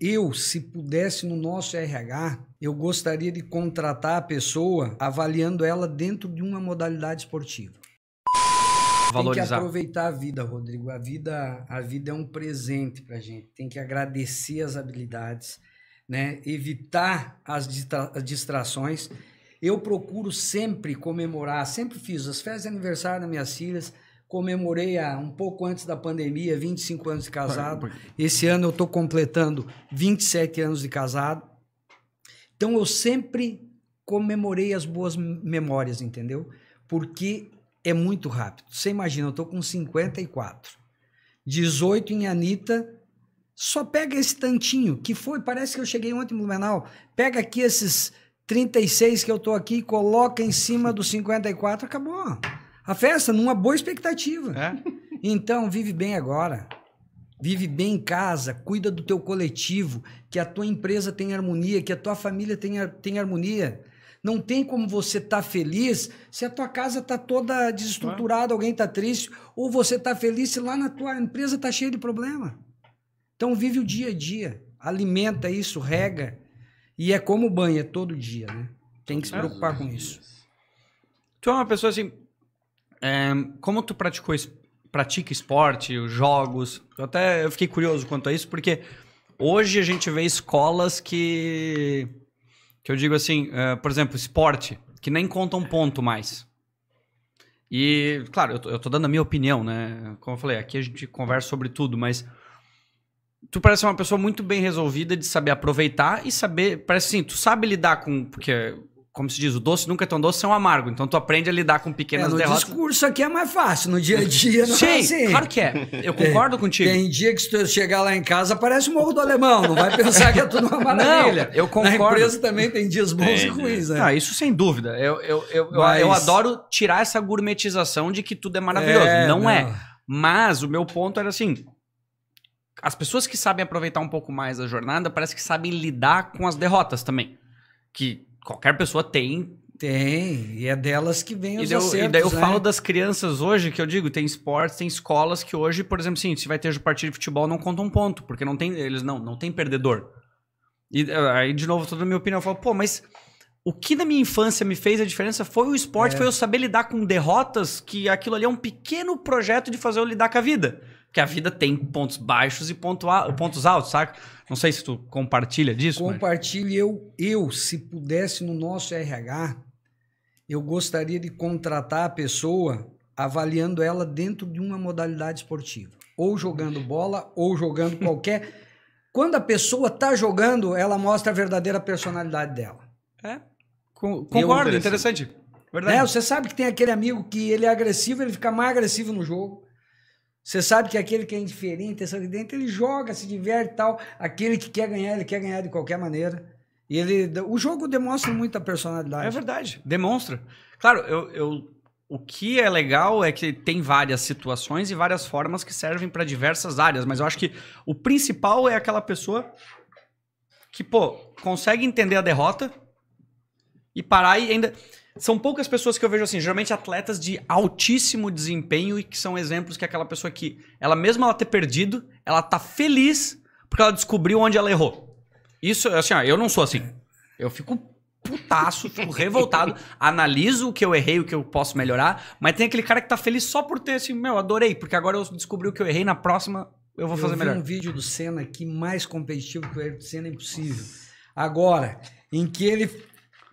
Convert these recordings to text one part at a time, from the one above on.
eu, se pudesse no nosso RH, eu gostaria de contratar a pessoa avaliando ela dentro de uma modalidade esportiva. Valorizar. Tem que aproveitar a vida, Rodrigo. A vida, a vida é um presente para gente. Tem que agradecer as habilidades, né? Evitar as distrações. Eu procuro sempre comemorar, sempre fiz as festas de aniversário das minhas filhas, comemorei há um pouco antes da pandemia, 25 anos de casado. Esse ano eu estou completando 27 anos de casado. Então eu sempre comemorei as boas memórias, entendeu? Porque é muito rápido. Você imagina, eu tô com 54. 18 em Anitta. Só pega esse tantinho que foi, parece que eu cheguei ontem no Blumenau. Pega aqui esses 36 que eu tô aqui, coloca em cima dos 54, acabou. A festa numa boa expectativa. É? Então, vive bem agora. Vive bem em casa, cuida do teu coletivo, que a tua empresa tenha harmonia, que a tua família tenha, tenha harmonia. Não tem como você estar tá feliz se a tua casa está toda desestruturada, alguém está triste, ou você está feliz se lá na tua empresa está cheia de problema. Então vive o dia a dia, alimenta isso, rega, e é como banho, é todo dia, né? Tem que se preocupar com isso. Tu é uma pessoa assim, é, como tu praticou, pratica esporte, os jogos, eu até eu fiquei curioso quanto a isso, porque hoje a gente vê escolas que que eu digo assim, uh, por exemplo, esporte, que nem conta um ponto mais. E, claro, eu tô, eu tô, dando a minha opinião, né? Como eu falei, aqui a gente conversa sobre tudo, mas tu parece uma pessoa muito bem resolvida de saber aproveitar e saber, parece assim, tu sabe lidar com, porque como se diz, o doce nunca é tão doce, é um amargo. Então tu aprende a lidar com pequenas é, no derrotas. No discurso aqui é mais fácil, no dia a dia não Sim, é assim. claro que é. Eu concordo tem, contigo. Tem dia que se tu chegar lá em casa parece o Morro do Alemão, não vai pensar que é tudo uma maravilha. Não, eu concordo. Na empresa também tem dias bons tem, e ruins, né? Ah, isso sem dúvida. Eu, eu, eu, Mas... eu, adoro tirar essa gourmetização de que tudo é maravilhoso. É, não, não é. Mas o meu ponto era assim, as pessoas que sabem aproveitar um pouco mais a jornada parece que sabem lidar com as derrotas também. Que qualquer pessoa tem tem, e é delas que vem os e acertos, E daí eu né? falo das crianças hoje, que eu digo, tem esportes, tem escolas que hoje, por exemplo, sim, se vai ter partida de futebol, não conta um ponto, porque não tem, eles não, não tem perdedor. E aí, de novo, toda a minha opinião, eu falo, pô, mas o que na minha infância me fez a diferença foi o esporte, é. foi eu saber lidar com derrotas, que aquilo ali é um pequeno projeto de fazer eu lidar com a vida. Porque a vida tem pontos baixos e ponto pontos altos, saca? Não sei se tu compartilha disso. Compartilho. Mas... Eu, eu, se pudesse no nosso RH, eu gostaria de contratar a pessoa avaliando ela dentro de uma modalidade esportiva. Ou jogando bola, ou jogando qualquer. Quando a pessoa está jogando, ela mostra a verdadeira personalidade dela. É. concordo, interessante. Verdade. É, você sabe que tem aquele amigo que ele é agressivo, ele fica mais agressivo no jogo. Você sabe que aquele que é indiferente, ele joga, se diverte e tal. Aquele que quer ganhar, ele quer ganhar de qualquer maneira. E ele, o jogo demonstra muita personalidade. É verdade, demonstra. Claro, eu, eu, o que é legal é que tem várias situações e várias formas que servem para diversas áreas, mas eu acho que o principal é aquela pessoa que, pô, consegue entender a derrota e parar e ainda. São poucas pessoas que eu vejo assim, geralmente atletas de altíssimo desempenho e que são exemplos que aquela pessoa que, ela mesma ela ter perdido, ela tá feliz porque ela descobriu onde ela errou. Isso, assim, ó, eu não sou assim. Eu fico putaço, fico revoltado, analiso o que eu errei, o que eu posso melhorar, mas tem aquele cara que tá feliz só por ter assim, meu, adorei, porque agora eu descobri o que eu errei, na próxima eu vou fazer eu melhor. um vídeo do Senna aqui mais competitivo que o Ayrton Senna é impossível. Agora, em que ele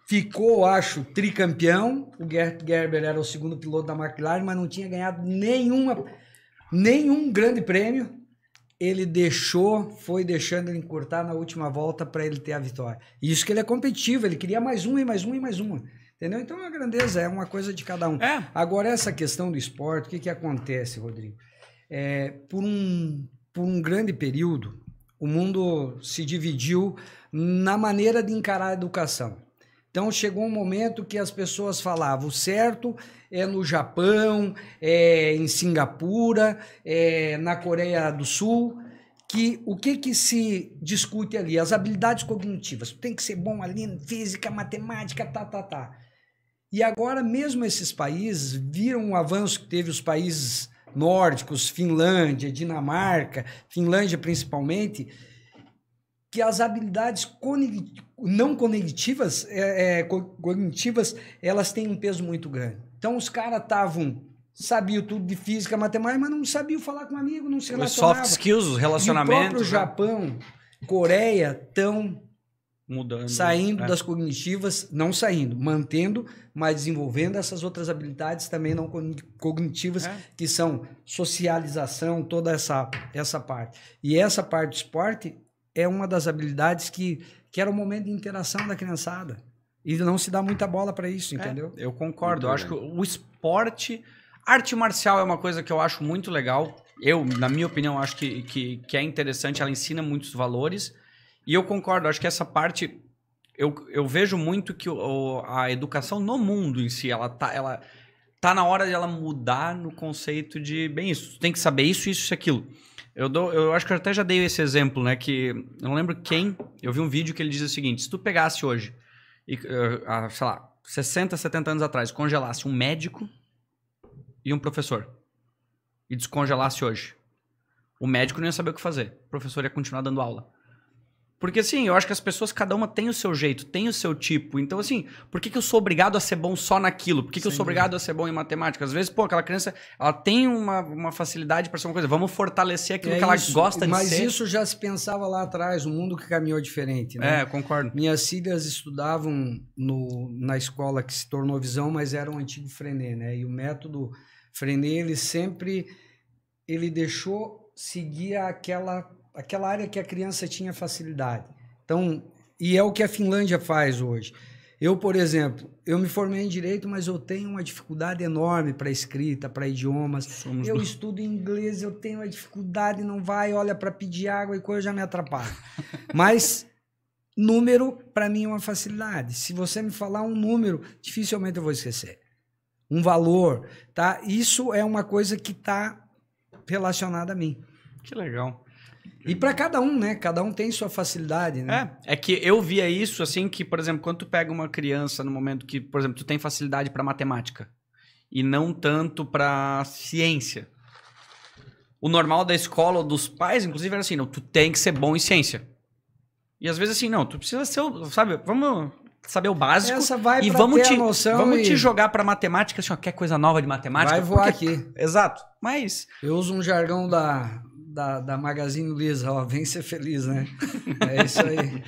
ficou, acho, tricampeão, o Gert Gerber era o segundo piloto da McLaren, mas não tinha ganhado nenhuma, nenhum grande prêmio ele deixou, foi deixando ele encurtar na última volta para ele ter a vitória. Isso que ele é competitivo, ele queria mais uma e mais uma e mais uma. Entendeu? Então a grandeza é uma coisa de cada um. É. Agora, essa questão do esporte, o que, que acontece, Rodrigo? É, por, um, por um grande período, o mundo se dividiu na maneira de encarar a educação. Então chegou um momento que as pessoas falavam: o certo é no Japão, é em Singapura, é na Coreia do Sul. Que o que, que se discute ali? As habilidades cognitivas. Tem que ser bom ali em física, matemática, tá, tá, tá. E agora, mesmo esses países viram o avanço que teve os países nórdicos, Finlândia, Dinamarca, Finlândia principalmente, que as habilidades não cognitivas, é, é, cognitivas, elas têm um peso muito grande. Então os caras estavam sabiam tudo de física, matemática, mas não sabiam falar com um amigo, não se relacionavam. Os soft skills, os relacionamentos. E o próprio né? Japão, Coreia, estão mudando, saindo é. das cognitivas, não saindo, mantendo, mas desenvolvendo essas outras habilidades também não cognitivas, é. que são socialização, toda essa, essa parte. E essa parte do esporte é uma das habilidades que, que era o momento de interação da criançada. E não se dá muita bola para isso, é, entendeu? eu concordo. eu acho que o esporte Arte marcial é uma coisa que eu acho muito legal. Eu, na minha opinião, acho que, que, que é interessante. Ela ensina muitos valores. E eu concordo, acho que essa parte. Eu, eu vejo muito que o, a educação no mundo em si, ela tá, ela tá na hora de ela mudar no conceito de, bem, isso, tem que saber isso, isso e aquilo. Eu, dou, eu acho que eu até já dei esse exemplo, né? Que eu não lembro quem. Eu vi um vídeo que ele diz o seguinte: se tu pegasse hoje, e, uh, sei lá, 60, 70 anos atrás, congelasse um médico e um professor e descongelasse hoje, o médico não ia saber o que fazer. O professor ia continuar dando aula. Porque, assim, eu acho que as pessoas, cada uma tem o seu jeito, tem o seu tipo. Então, assim, por que, que eu sou obrigado a ser bom só naquilo? Por que, que eu sou obrigado a ser bom em matemática? Às vezes, pô, aquela criança, ela tem uma, uma facilidade para ser uma coisa. Vamos fortalecer aquilo é que ela isso, gosta de mas ser. Mas isso já se pensava lá atrás, um mundo que caminhou diferente, né? É, concordo. Minhas filhas estudavam no, na escola que se tornou Visão, mas era um antigo Frenet, né? E o método Frenet, ele sempre ele deixou seguir aquela, aquela área que a criança tinha facilidade. Então, e é o que a Finlândia faz hoje. Eu, por exemplo, eu me formei em direito, mas eu tenho uma dificuldade enorme para escrita, para idiomas. Somos eu do... estudo inglês, eu tenho uma dificuldade, não vai, olha para pedir água e coisa já me atrapalha. mas número para mim é uma facilidade. Se você me falar um número, dificilmente eu vou esquecer um valor, tá? Isso é uma coisa que está relacionada a mim. Que legal. E para cada um, né? Cada um tem sua facilidade, né? É, é que eu via isso assim que, por exemplo, quando tu pega uma criança no momento que, por exemplo, tu tem facilidade para matemática e não tanto para ciência. O normal da escola ou dos pais, inclusive, era assim, não, tu tem que ser bom em ciência. E às vezes assim, não, tu precisa ser, sabe, vamos saber o básico. Essa vai e vamos te, vamos e... te jogar para matemática, assim, ó, quer coisa nova de matemática? Vai voar porque... aqui. Exato. Mas eu uso um jargão da da, da Magazine Luiza, ó, vem ser feliz, né? É isso aí.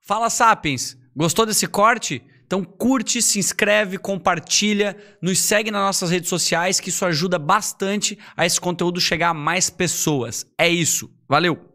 Fala Sapiens, gostou desse corte? Então curte, se inscreve, compartilha, nos segue nas nossas redes sociais, que isso ajuda bastante a esse conteúdo chegar a mais pessoas. É isso. Valeu.